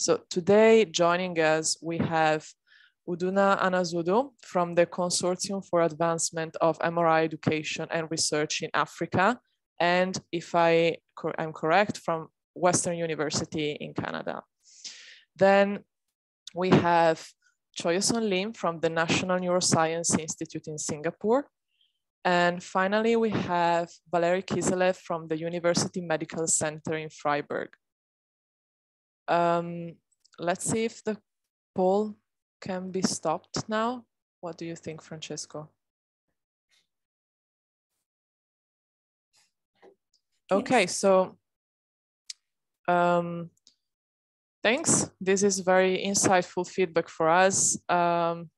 So today joining us, we have Udunna Anazodo from the Consortium for Advancement of MRI Education and Research in Africa. And if I am correct, from Western University in Canada. Then we have Tchoyoson Lim from the National Neuroscience Institute in Singapore. And finally, we have Valerij Kiselev from the University Medical Center in Freiburg. Um, let's see if the poll can be stopped now. What do you think, Francesco? Okay, so um, thanks. This is very insightful feedback for us. Um,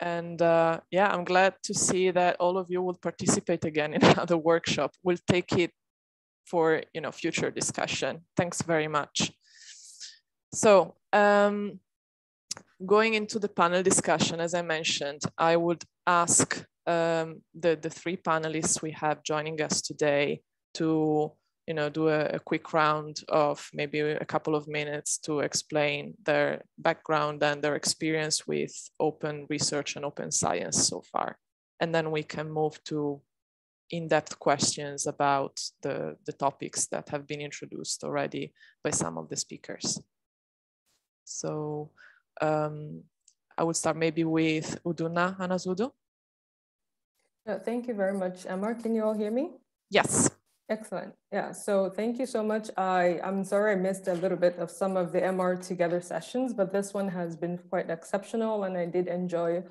and uh, yeah, I'm glad to see that all of you will participate again in another workshop. We'll take it for you know future discussion. Thanks very much. So um, going into the panel discussion, as I mentioned, I would ask um, the, the three panelists we have joining us today to you know, do a, a, quick round of maybe a couple of minutes to explain their background and their experience with open research and open science so far. And then we can move to in-depth questions about the, the topics that have been introduced already by some of the speakers. So um, I would start maybe with Udunna Anazodo. Uh, thank you very much, Emma. Can you all hear me? Yes. Excellent. Yeah, so thank you so much. I, I'm sorry I missed a little bit of some of the MR Together sessions, but this one has been quite exceptional and I did enjoy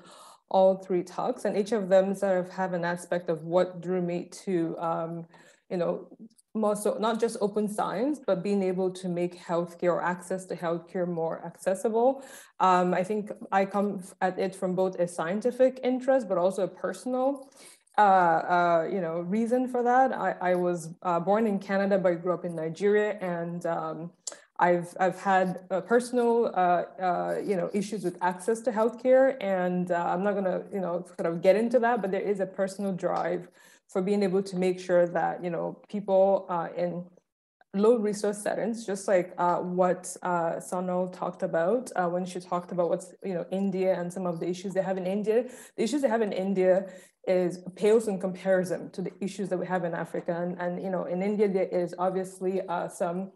all three talks and each of them sort of have an aspect of what drew me to, um, you know, more so not just open science, but being able to make healthcare or access to healthcare more accessible. Um, I think I come at it from both a scientific interest, but also a personal uh, uh, you know, reason for that. I, I was uh, born in Canada, but I grew up in Nigeria, and um, I've I've had personal, uh, uh, you know, issues with access to healthcare, and uh, I'm not gonna, you know, sort of get into that, but there is a personal drive for being able to make sure that you know people in low resource settings, just like uh, what uh, Sonal talked about uh, when she talked about what's, you know, India and some of the issues they have in India. The issues they have in India is pales in comparison to the issues that we have in Africa. And, and you know, in India, there is obviously uh, some,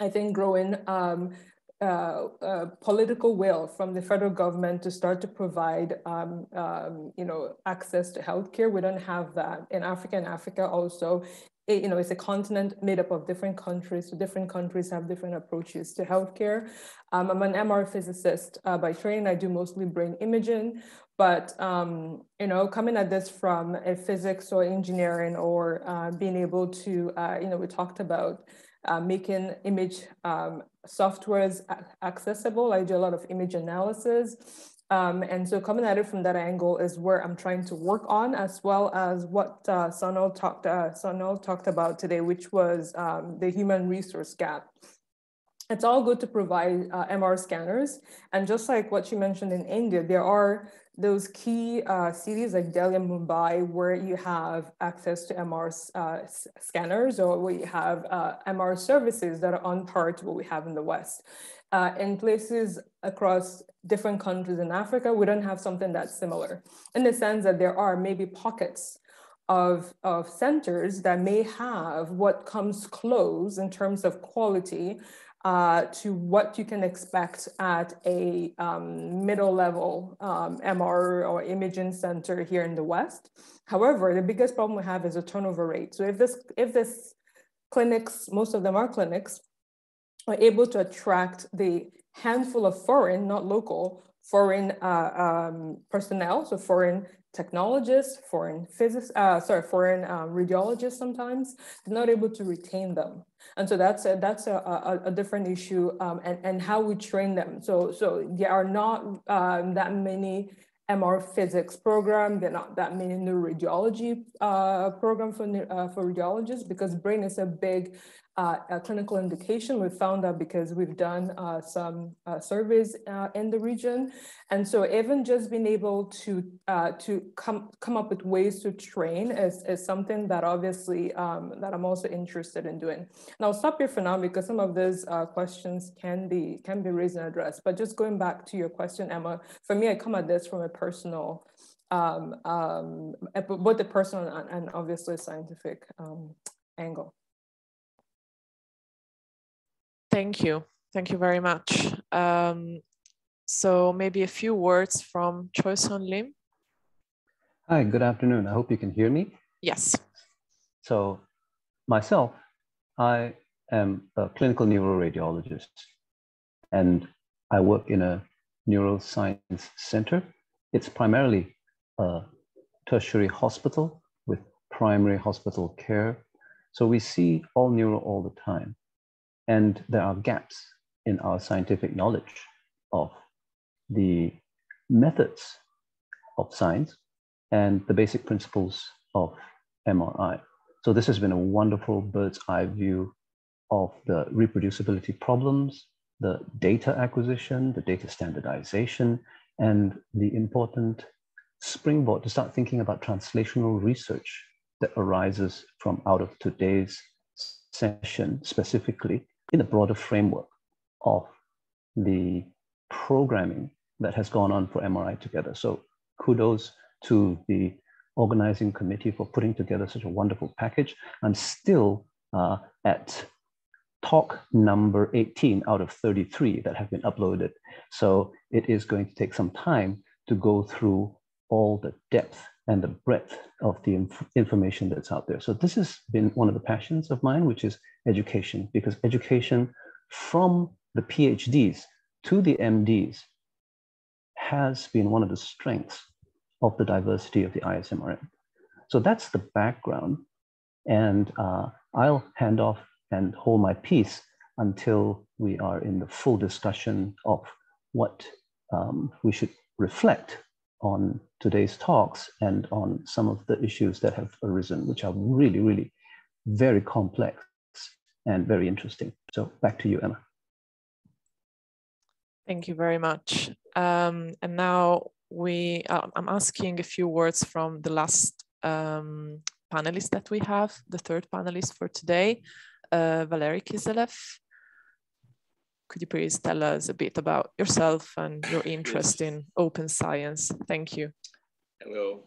I think, growing um, uh, uh, political will from the federal government to start to provide, um, um, you know, access to healthcare. We don't have that in Africa. And Africa, also, it, you know, it's a continent made up of different countries. So different countries have different approaches to healthcare. Um, I'm an MR physicist uh, by training. I do mostly brain imaging, but um, you know, coming at this from a physics or engineering or uh, being able to, uh, you know, we talked about uh, making image um, softwares accessible. I do a lot of image analysis. Um, and so coming at it from that angle is where I'm trying to work on, as well as what uh, Sonal talked, uh, Sonal talked about today, which was um, the human resource gap it's all good to provide uh, MR scanners. And just like what you mentioned in India, there are those key uh, cities like Delhi and Mumbai where you have access to MR uh, scanners or where you have uh, MR services that are on par to what we have in the West. Uh, in places across different countries in Africa, we don't have something that's similar in the sense that there are maybe pockets of, of centers that may have what comes close in terms of quality uh, to what you can expect at a um, middle level um, MR or imaging center here in the West. However, the biggest problem we have is a turnover rate. So if this, if this clinics, most of them are clinics, are able to attract the handful of foreign, not local, foreign uh, um, personnel, so foreign technologists, foreign physics, uh, sorry, foreign uh, radiologists sometimes, they're not able to retain them. And so that's a, that's a, a, a different issue um, and, and how we train them. So, so there are not um, that many MR physics program. There are not that many neuroradiology uh, program for, uh, for radiologists because brain is a big uh, a clinical indication. We found that because we've done uh, some uh, surveys uh, in the region. And so even just being able to, uh, to come, come up with ways to train is, is something that obviously um, that I'm also interested in doing. And I'll stop here for now because some of these uh, questions can be, can be raised and addressed. But just going back to your question, Emma, for me, I come at this from a personal um, um, both the personal and, and obviously scientific um, angle. Thank you. Thank you very much. Um, so maybe a few words from Tchoyoson Lim. Hi, good afternoon. I hope you can hear me. Yes. So myself, I am a clinical neuroradiologist and I work in a neuroscience center. It's primarily a tertiary hospital with primary hospital care. So we see all neuro all the time. And there are gaps in our scientific knowledge of the methods of science and the basic principles of MRI. So this has been a wonderful bird's eye view of the reproducibility problems, the data acquisition, the data standardization, and the important springboard to start thinking about translational research that arises from out of today's session specifically in the broader framework of the programming that has gone on for MRI together. So kudos to the organizing committee for putting together such a wonderful package. I'm still uh, at talk number 18 out of 33 that have been uploaded. So it is going to take some time to go through all the depth and the breadth of the inf information that's out there. So this has been one of the passions of mine, which is education, because education from the PhDs to the MDs has been one of the strengths of the diversity of the ISMRM. So that's the background. And uh, I'll hand off and hold my peace until we are in the full discussion of what um, we should reflect on today's talks and on some of the issues that have arisen, which are really, really very complex and very interesting. So back to you, Emma. Thank you very much. Um, and now we, uh, I'm asking a few words from the last um, panelist that we have, the third panelist for today, uh, Valerij Kiselev. Could you please tell us a bit about yourself and your interest in open science? Thank you. Hello.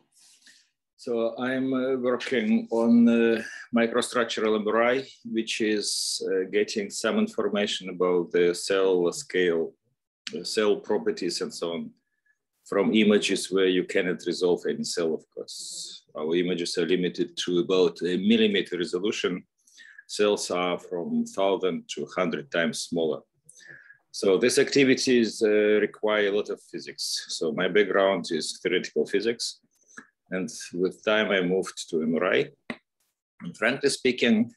So I'm uh, working on uh, microstructural MRI, which is uh, getting some information about the cell scale, uh, cell properties and so on from images where you cannot resolve any cell, of course. Our images are limited to about a millimeter resolution. Cells are from 1,000 to 100 times smaller. So these activities uh, require a lot of physics. So my background is theoretical physics. And with time, I moved to MRI. And frankly speaking,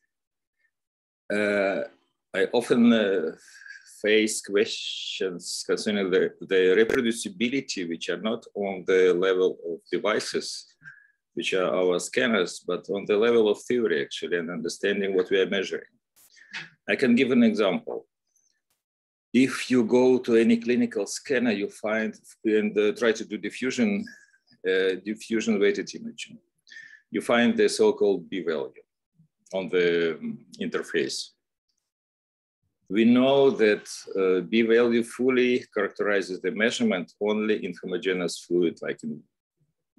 uh, I often uh, face questions concerning the, the reproducibility, which are not on the level of devices, which are our scanners, but on the level of theory, actually, and understanding what we are measuring. I can give an example if you go to any clinical scanner, you find and uh, try to do diffusion, uh, diffusion weighted imaging, you find the so-called B value on the um, interface. We know that uh, B value fully characterizes the measurement only in homogeneous fluid, like in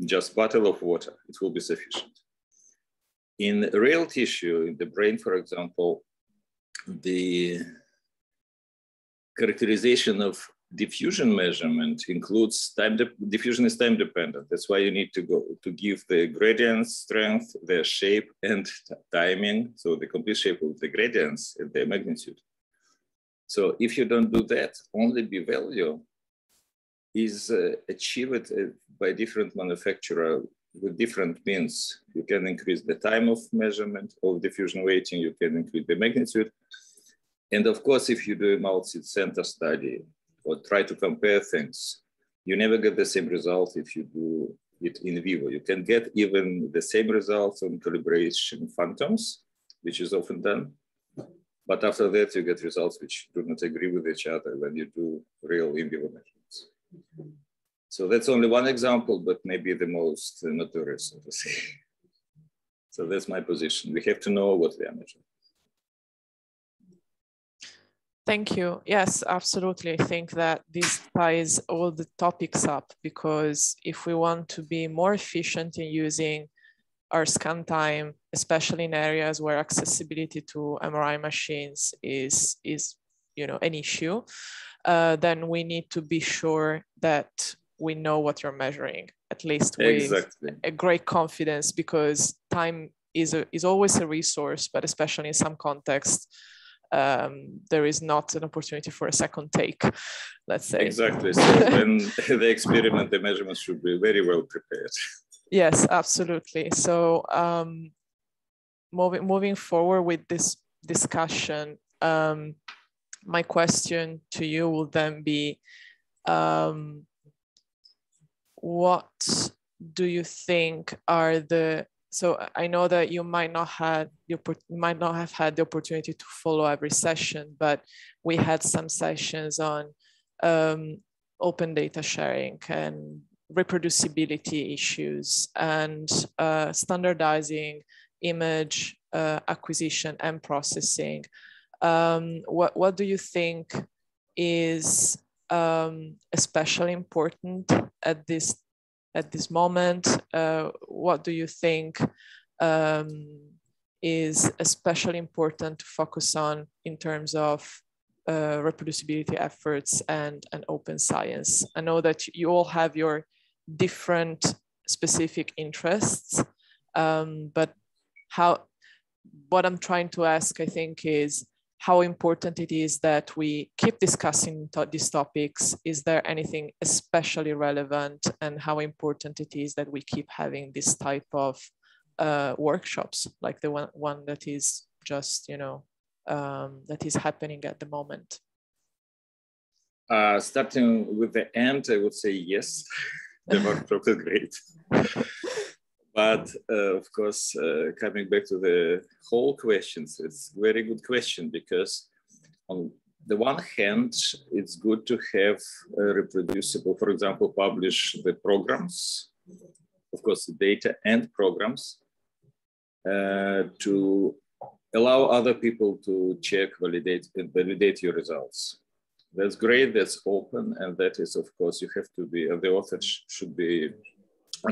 just bottle of water, it will be sufficient. In real tissue, in the brain, for example, the characterization of diffusion measurement includes time diffusion is time dependent. That's why you need to go to give the gradient strength their shape and timing. So the complete shape of the gradients and their magnitude. So if you don't do that only b value is uh, achieved uh, by different manufacturer with different means. You can increase the time of measurement of diffusion weighting you can increase the magnitude and of course, if you do a multi-center study or try to compare things, you never get the same result if you do it in vivo. You can get even the same results on calibration phantoms, which is often done. But after that, you get results which do not agree with each other when you do real in vivo measurements. So that's only one example, but maybe the most notorious, so to say. So that's my position. We have to know what we are measuring. Thank you. Yes, absolutely. I think that this ties all the topics up because if we want to be more efficient in using our scan time, especially in areas where accessibility to MRI machines is, is you know, an issue, uh, then we need to be sure that we know what you're measuring, at least with exactly. a great confidence because time is, a, is always a resource, but especially in some contexts, um, there is not an opportunity for a second take, let's say. Exactly. So when the experiment, the measurements should be very well prepared. Yes, absolutely. So um, moving moving forward with this discussion, um, my question to you will then be, um, what do you think are the so I know that you might not had you might not have had the opportunity to follow every session, but we had some sessions on um, open data sharing and reproducibility issues and uh, standardizing image uh, acquisition and processing. Um, what, what do you think is um, especially important at this at this moment? Uh, what do you think um, is especially important to focus on in terms of uh, reproducibility efforts and, and open science? I know that you all have your different specific interests, um, but how, what I'm trying to ask, I think, is how important it is that we keep discussing these topics. Is there anything especially relevant and how important it is that we keep having this type of uh, workshops like the one, one that is just, you know, um, that is happening at the moment? Uh, starting with the end, I would say yes, the workshop is great. But uh, of course, uh, coming back to the whole questions, it's a very good question because on the one hand, it's good to have reproducible, for example, publish the programs, of course, the data and programs uh, to allow other people to check, validate, and validate your results. That's great, that's open, and that is, of course, you have to be, uh, the author should be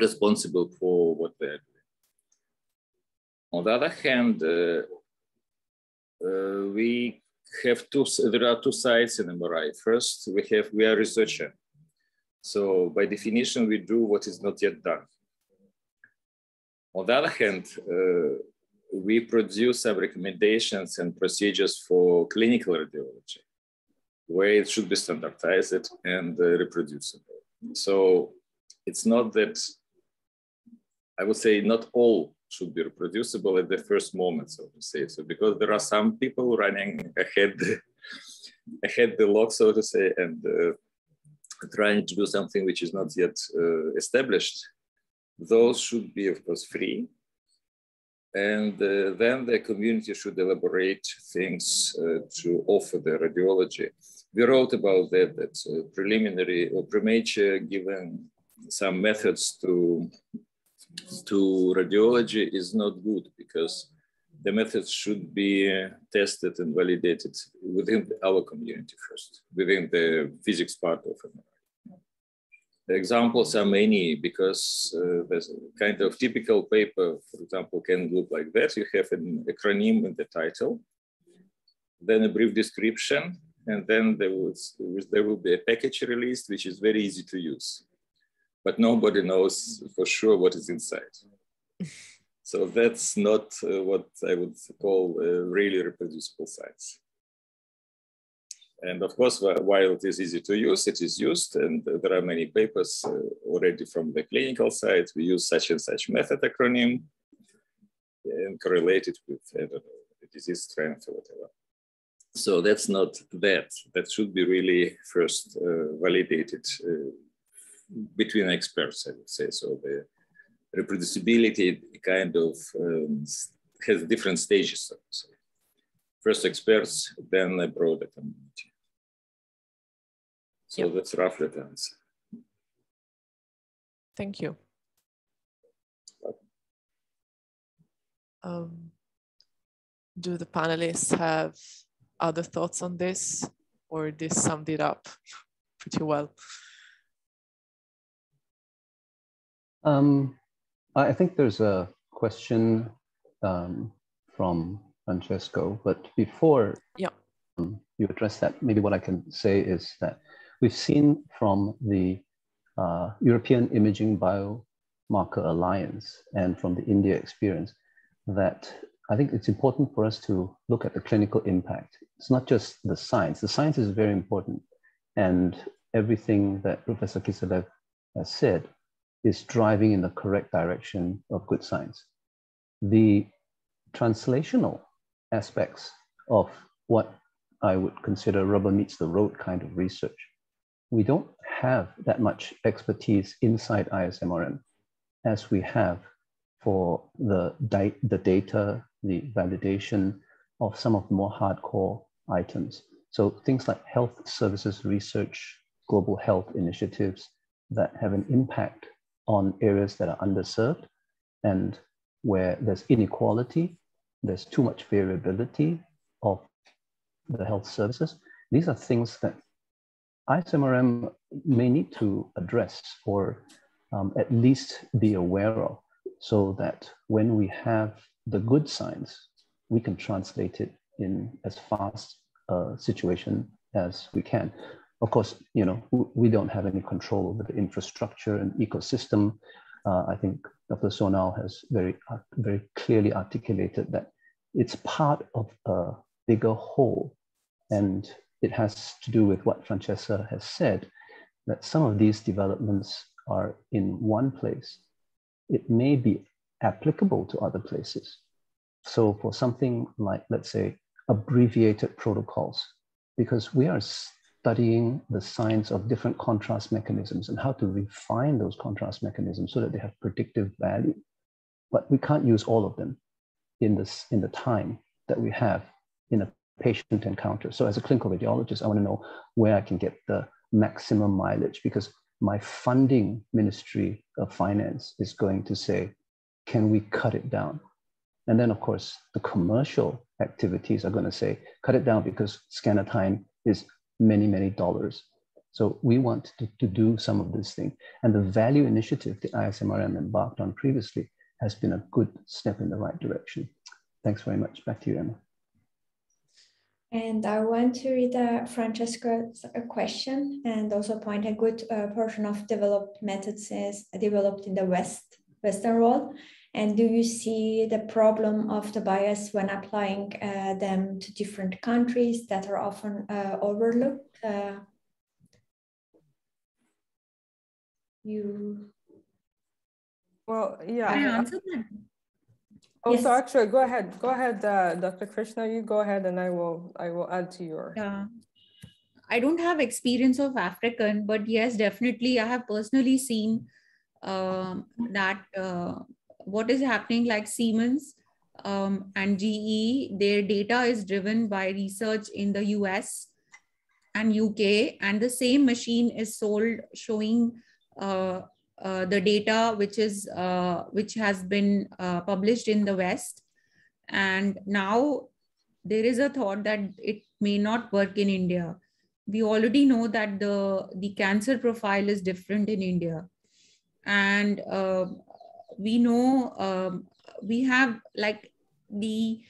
responsible for what they're doing. On the other hand, uh, uh, we have two, there are two sides in MRI. First, we have, we are researcher. So by definition, we do what is not yet done. On the other hand, uh, we produce some recommendations and procedures for clinical radiology, where it should be standardized and uh, reproducible. So it's not that I would say not all should be reproducible at the first moment, so to say. So because there are some people running ahead, ahead the log, so to say, and uh, trying to do something which is not yet uh, established, those should be, of course, free. And uh, then the community should elaborate things uh, to offer the radiology. We wrote about that, that uh, preliminary or premature given some methods to to radiology is not good because the methods should be tested and validated within our community first, within the physics part of it. The examples are many because uh, there's a kind of typical paper, for example, can look like that. You have an acronym in the title, then a brief description, and then there, was, there will be a package released, which is very easy to use but nobody knows for sure what is inside. so that's not uh, what I would call uh, really reproducible science. And of course, while it is easy to use, it is used, and there are many papers uh, already from the clinical side. We use such and such method acronym and correlate it with I don't know, the disease strength or whatever. So that's not that. That should be really first uh, validated uh, between experts, I would say. So the reproducibility kind of um, has different stages. So first experts, then a broader community. So yep. that's roughly the answer. Thank you. Um, do the panelists have other thoughts on this or this summed it up pretty well? Um, I think there's a question um, from Francesco, but before yeah. um, you address that, maybe what I can say is that we've seen from the uh, European Imaging Biomarker Alliance and from the India experience that I think it's important for us to look at the clinical impact. It's not just the science. The science is very important. And everything that Professor Kiselev has said is driving in the correct direction of good science. The translational aspects of what I would consider rubber meets the road kind of research, we don't have that much expertise inside ISMRM as we have for the, the data, the validation of some of the more hardcore items. So things like health services research, global health initiatives that have an impact on areas that are underserved and where there's inequality, there's too much variability of the health services. These are things that ISMRM may need to address or um, at least be aware of so that when we have the good signs, we can translate it in as fast a situation as we can. Of course, you know, we don't have any control over the infrastructure and ecosystem. Uh, I think Dr. Sonal has very, uh, very clearly articulated that it's part of a bigger whole. And it has to do with what Francesca has said, that some of these developments are in one place it may be applicable to other places. So for something like, let's say, abbreviated protocols, because we are studying the science of different contrast mechanisms and how to refine those contrast mechanisms so that they have predictive value. But we can't use all of them in, this, in the time that we have in a patient encounter. So as a clinical radiologist, I want to know where I can get the maximum mileage because my funding ministry of finance is going to say, can we cut it down? And then, of course, the commercial activities are going to say, cut it down because scanner time is many, many dollars. So we want to, to do some of this thing. And the value initiative the ISMRM embarked on previously has been a good step in the right direction. Thanks very much. Back to you, Emma. And I want to read uh, Francesca's question and also point a good uh, portion of developed methods is developed in the West, Western world. And do you see the problem of the bias when applying uh, them to different countries that are often uh, overlooked? Uh, you. Well, yeah. I answer that. Oh, yes. so actually, go ahead. Go ahead, uh, Dr. Krishna. You go ahead, and I will. I will add to your. Yeah, I don't have experience of African, but yes, definitely, I have personally seen um, that uh, what is happening, like Siemens um, and GE, their data is driven by research in the US and UK, and the same machine is sold showing uh, uh, the data which is uh, which has been uh, published in the West, and now there is a thought that it may not work in India. We already know that the the cancer profile is different in India, and uh, we know um, we have like the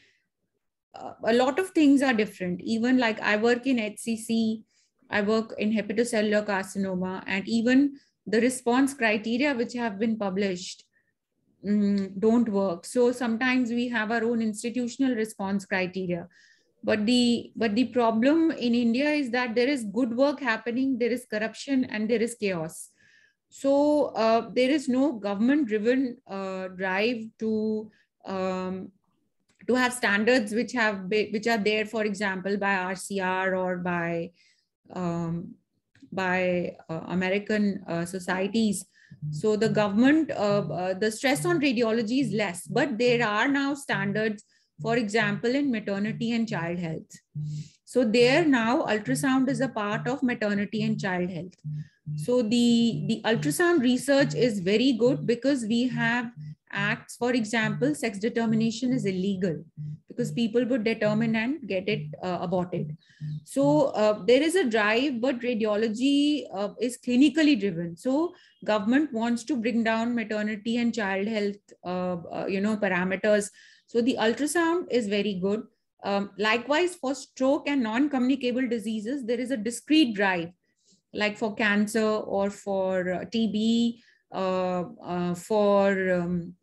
uh, a lot of things are different. Even like I work in HCC, I work in hepatocellular carcinoma, and even the response criteria which have been published um, don't work. So sometimes we have our own institutional response criteria. But the but the problem in india is that there is good work happening there is corruption and there is chaos so uh, there is no government driven uh, drive to um, to have standards which have which are there for example by rcr or by um, by uh, American uh, societies. So the government, uh, the stress on radiology is less, but there are now standards for example, in maternity and child health. So there now ultrasound is a part of maternity and child health. So the, the ultrasound research is very good because we have acts, for example, sex determination is illegal because people would determine and get it uh, aborted. So uh, there is a drive, but radiology uh, is clinically driven. So government wants to bring down maternity and child health, uh, uh, you know, parameters. So the ultrasound is very good. Um, likewise, for stroke and non-communicable diseases, there is a discrete drive, like for cancer or for uh, TB, for um,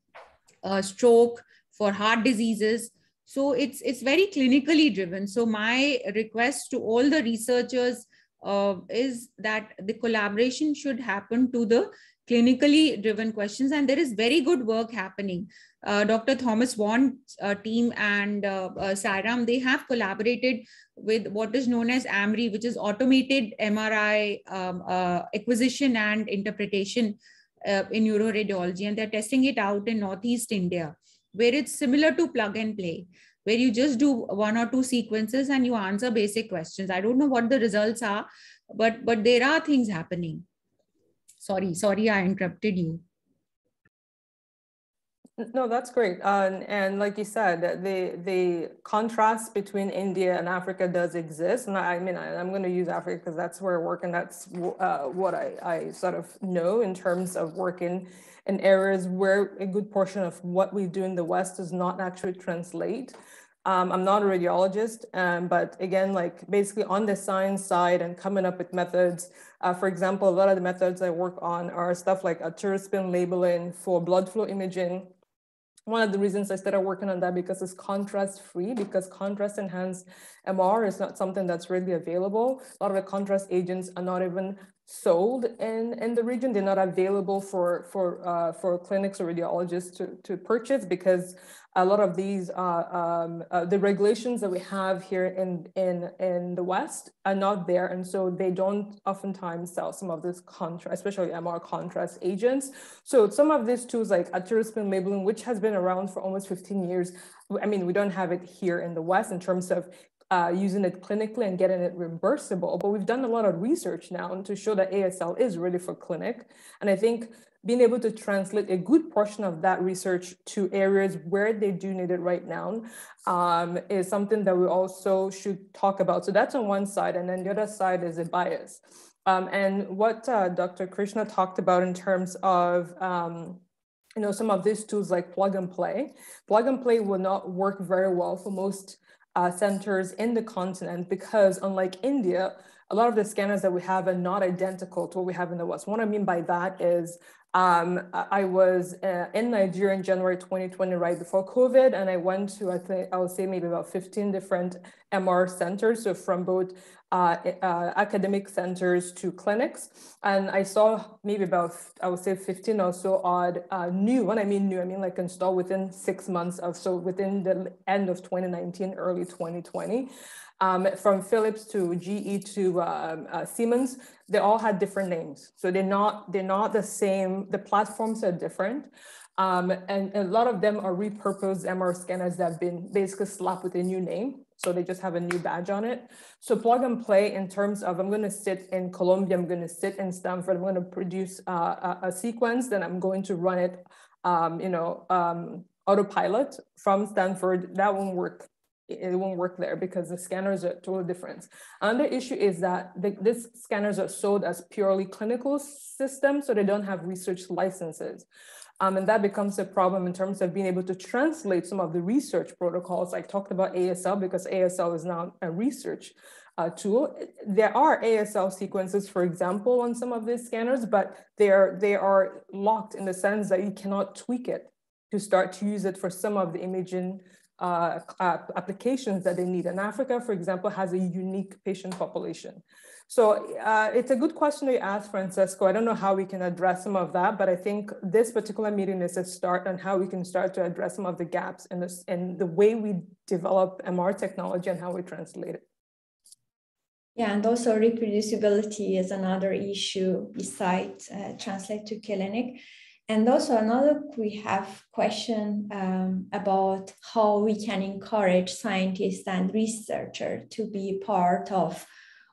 stroke, for heart diseases. So it's it's very clinically driven. So my request to all the researchers uh, is that the collaboration should happen to the clinically driven questions and there is very good work happening uh, dr thomas Wand's uh, team and uh, uh they have collaborated with what is known as amri which is automated mri um, uh, acquisition and interpretation uh, in neuroradiology and they're testing it out in northeast india where it's similar to plug and play, where you just do one or two sequences and you answer basic questions. I don't know what the results are, but but there are things happening. Sorry, sorry, I interrupted you. No, that's great. Uh, and like you said, the the contrast between India and Africa does exist. And I, mean, I, am going to use Africa because that's where I work and that's uh, what I, I sort of know in terms of working in areas where a good portion of what we do in the West does not actually translate. Um, I'm not a radiologist, um, but again, like basically on the science side and coming up with methods. Uh, for example, a lot of the methods I work on are stuff like arterial spin labeling for blood flow imaging. One of the reasons I started working on that because it's contrast free, because contrast enhanced MR is not something that's really available. A lot of the contrast agents are not even sold in, in the region. They're not available for, for, uh, for clinics or radiologists to, to purchase because a lot of these, uh, um, uh, the regulations that we have here in, in, in the West are not there. And so they don't oftentimes sell some of this contrast, especially MR contrast agents. So some of these tools like arterial spin labeling, which has been around for almost 15 years, I mean, we don't have it here in the West in terms of uh, using it clinically and getting it reimbursable. But we've done a lot of research now to show that ASL is ready for clinic. And I think being able to translate a good portion of that research to areas where they do need it right now um, is something that we also should talk about. So that's on one side. And then the other side is a bias. Um, and what uh, Dr. Krishna talked about in terms of um, you know, some of these tools like plug and play. Plug and play will not work very well for most uh, centers in the continent because unlike India, a lot of the scanners that we have are not identical to what we have in the West. What I mean by that is um, I was uh, in Nigeria in January 2020, right before COVID, and I went to, I think, I would say maybe about 15 different MR centers, so from both uh, uh, academic centers to clinics. And I saw maybe about, I would say 15 or so odd uh, new, when I mean new, I mean like installed within six months of, so within the end of 2019, early 2020 um, from Philips to GE to um, uh, Siemens, they all had different names. So they're not, they're not the same, the platforms are different. Um, and, a lot of them are repurposed MR scanners that have been basically slapped with a new name. So they just have a new badge on it. So plug and play in terms of I'm going to sit in Columbia, I'm going to sit in Stanford, I'm going to produce uh, a, a, sequence, then I'm going to run it, um, you know, um, autopilot from Stanford. That won't work it won't work there because the scanners are totally different. Another issue is that the, these scanners are sold as purely clinical systems, so they don't have research licenses. Um, and that becomes a problem in terms of being able to translate some of the research protocols. I talked about ASL because ASL is now a research uh, tool. There are ASL sequences, for example, on some of these scanners, but they are, they are locked in the sense that you cannot tweak it to start to use it for some of the imaging uh, applications that they need. And Africa, for example, has a unique patient population. So uh, it's a good question to ask, Francesco. I don't know how we can address some of that, but I think this particular meeting is a start on how we can start to address some of the gaps in, this, in the way we develop MR technology and how we translate it. Yeah, and also reproducibility is another issue besides uh, translate to clinic. And also another we have question um, about how we can encourage scientists and researchers to be part of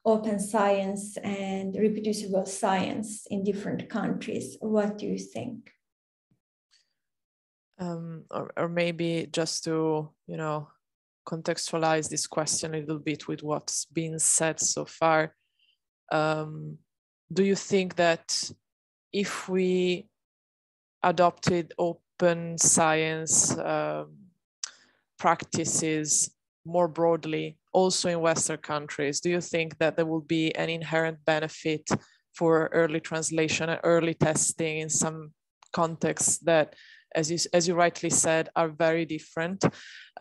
open science and reproducible science in different countries. What do you think? Um, or, or maybe just to, you know, contextualize this question a little bit with what's been said so far. Um, do you think that if we adopted open science um, practices more broadly, also in Western countries, do you think that there will be an inherent benefit for early translation and early testing in some contexts that, as you, as you rightly said, are very different?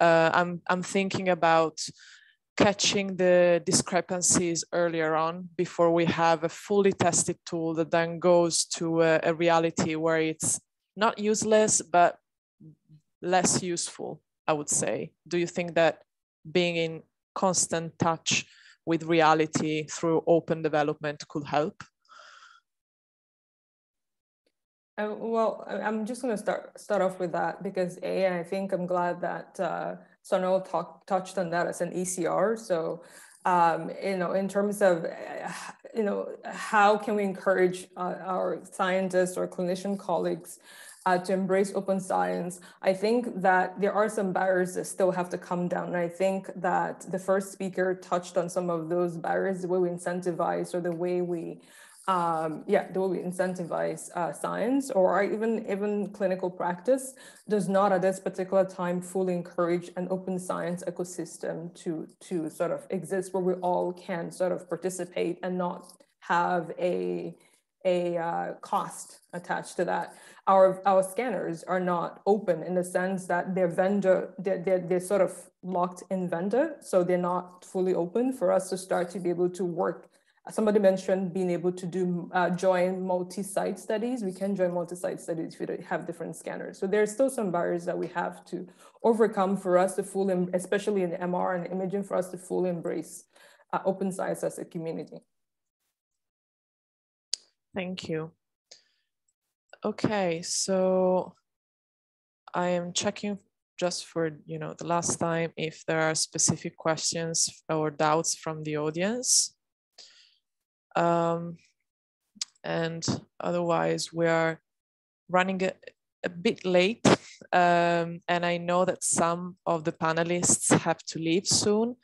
Uh, I'm, I'm thinking about catching the discrepancies earlier on before we have a fully tested tool that then goes to a, a reality where it's not useless, but less useful, I would say. Do you think that being in constant touch with reality through open development could help? Uh, well, I'm just going to start start off with that because a I think I'm glad that uh, Sonal talk, touched on that as an ECR. So, um, you know, in terms of, you know, how can we encourage uh, our scientists or clinician colleagues uh, to embrace open science, I think that there are some barriers that still have to come down. And I think that the first speaker touched on some of those barriers, the way we incentivize or the way we, um, yeah, the way we incentivize uh, science or even, even clinical practice does not at this particular time fully encourage an open science ecosystem to, to sort of exist where we all can sort of participate and not have a, a uh, cost attached to that. Our, our scanners are not open in the sense that they're vendor, they're, they're, they're sort of locked in vendor. So they're not fully open for us to start to be able to work. Somebody mentioned being able to do uh, join multi-site studies. We can join multi-site studies if we have different scanners. So there's still some barriers that we have to overcome for us to fully, especially in MR and imaging, for us to fully embrace uh, open science as a community. Thank you. Okay, so I am checking just for you know the last time if there are specific questions or doubts from the audience. Um, and otherwise we are running a, a bit late um, and I know that some of the panelists have to leave soon.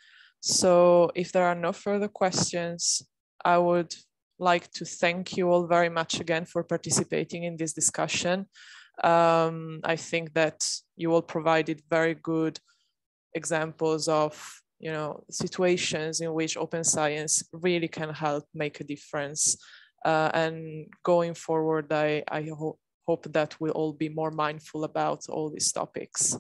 So if there are no further questions, I would like to thank you all very much again for participating in this discussion. Um, I think that you all provided very good examples of you know situations in which open science really can help make a difference. Uh, and going forward, I, I ho hope that we'll all be more mindful about all these topics.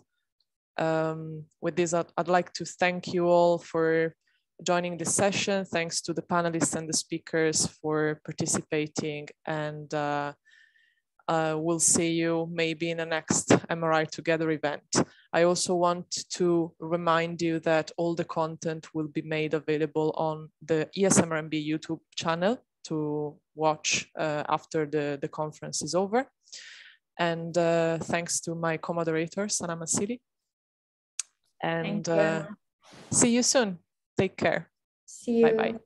Um, with this, I'd, I'd like to thank you all for joining this session. Thanks to the panelists and the speakers for participating and uh, uh, we'll see you maybe in the next MRI Together event. I also want to remind you that all the content will be made available on the ESMRMB YouTube channel to watch uh, after the, the conference is over. And uh, thanks to my co-moderator, Sana Masili. And uh, see you soon. Take care. See you. Bye bye.